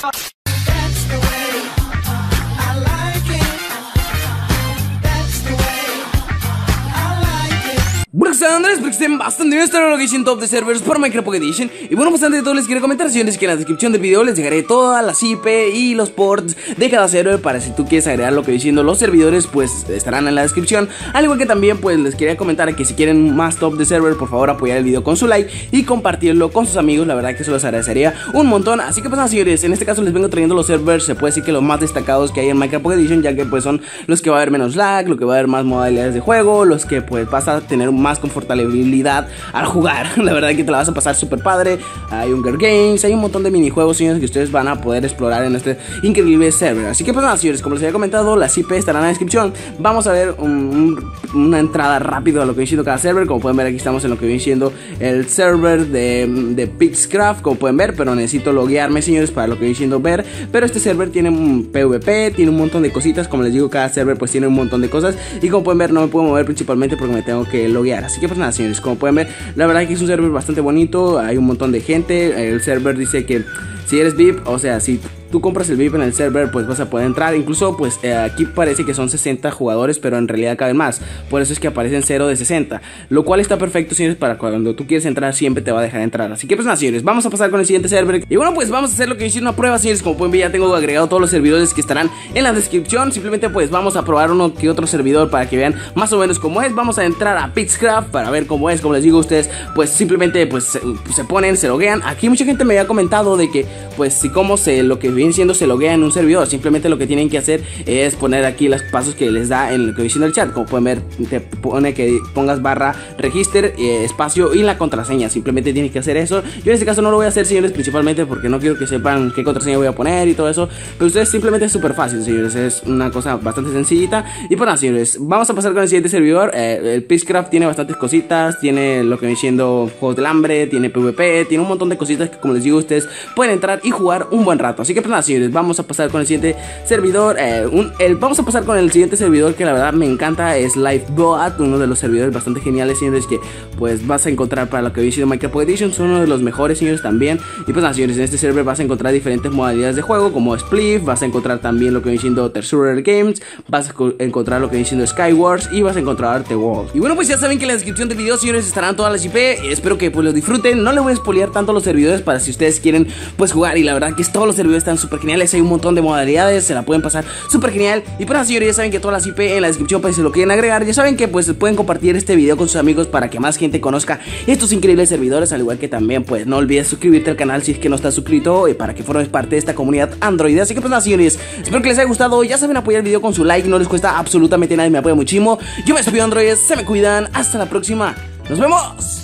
Yeah. Andrés, espero que estén bastante bien, estaré en lo que top de servers por Minecraft Edition. Y bueno, pues antes de todo les quiero comentar, señores, que en la descripción del video les dejaré todas las IP y los ports de cada server Para si tú quieres agregar lo que diciendo los servidores, pues estarán en la descripción. Al igual que también, pues les quería comentar que si quieren más top de server, por favor apoyar el video con su like Y compartirlo con sus amigos, la verdad que eso les agradecería un montón. Así que pues nada, señores, en este caso les vengo trayendo los servers, se puede decir que los más destacados que hay en Minecraft Edition Ya que pues son los que va a haber menos lag, lo que va a haber más modalidades de juego Los que pues vas a tener más confortabilidad al jugar. La verdad que te la vas a pasar súper padre. Hay Hunger Games, hay un montón de minijuegos, señores, que ustedes van a poder explorar en este increíble server. Así que pues nada, señores, como les había comentado, las IP estarán en la descripción. Vamos a ver un- un- una entrada rápido a lo que viene siendo cada server. Como pueden ver, aquí estamos en lo que viene siendo el server de, de Pixcraft, como pueden ver, pero necesito loguearme, señores, para lo que viene siendo ver. Pero este server tiene un PvP, tiene un montón de cositas. Como les digo, cada server pues tiene un montón de cosas. Y como pueden ver, no me puedo mover principalmente porque me tengo que loguear. Así que pues nada, señores, como pueden ver, la verdad que es un server bastante bonito. Hay un montón de gente. El server dice que si eres VIP, o sea, si tú compras el VIP en el server, pues vas a poder entrar. Incluso, pues eh, aquí parece que son 60 jugadores, pero en realidad caben más. Por eso es que aparecen 0 de 60. Lo cual está perfecto, señores, para cuando tú quieres entrar, siempre te va a dejar entrar. Así que, pues nada, señores, vamos a pasar con el siguiente server. Y bueno, pues vamos a hacer lo que hice una prueba, señores. Como pueden ver, ya tengo agregado todos los servidores que estarán en la descripción. Simplemente, pues vamos a probar uno que otro servidor para que vean más o menos cómo es. Vamos a entrar a Pixcraft para ver cómo es. Como les digo, ustedes, pues simplemente, pues se, ponen, se loguean. Aquí mucha gente me había comentado de que, pues, si como se lo que siendo se loguea en un servidor, simplemente lo que tienen que hacer es poner aquí los pasos que les da en lo que dice en el chat. Como pueden ver, te pone que pongas barra register, eh, espacio y la contraseña. Simplemente tienes que hacer eso. Yo en este caso no lo voy a hacer, señores, principalmente porque no quiero que sepan qué contraseña voy a poner y todo eso. Pero ustedes simplemente es súper fácil, señores. Es una cosa bastante sencillita. Y pues nada, señores, vamos a pasar con el siguiente servidor. Eh, el Peacecraft tiene bastantes cositas. Tiene lo que viene siendo Juegos del Hambre, tiene PvP, tiene un montón de cositas que, como les digo, ustedes pueden entrar y jugar un buen rato. Así que pues nada, vamos a pasar con el siguiente servidor. eh, vamos a pasar con el siguiente servidor que la verdad me encanta. Es Lifeboat, uno de los servidores bastante geniales, señores, que pues vas a encontrar para lo que viene siendo Minecraft Edition. Son uno de los mejores, señores, también. Y pues nada, señores, en este server vas a encontrar diferentes modalidades de juego, como Spliff, vas a encontrar también lo que viene siendo Tersurer Games, vas a co- encontrar lo que viene siendo Skywars y vas a encontrar The World. Y bueno, pues ya saben que en la descripción del video, señores, estarán todas las IP. Espero que pues lo disfruten. No les voy a spoilear tanto los servidores para si ustedes quieren pues jugar. Y la verdad que todos los servidores están súper geniales. Hay un montón de modalidades, se la pueden pasar súper genial. Y pues nada, señores, ya saben que todas las IP en la descripción, pues si lo quieren agregar, ya saben que pues pueden compartir este video con sus amigos para que más gente conozca estos increíbles servidores. Al igual que también, pues no olvides suscribirte al canal si es que no estás suscrito y para que formes parte de esta comunidad Android. Así que pues nada, señores, espero que les haya gustado. Ya saben apoyar el video con su like, no les cuesta absolutamente nada y me apoya muchísimo. Yo me despido, Android, se me cuidan. Hasta la próxima. Nos vemos.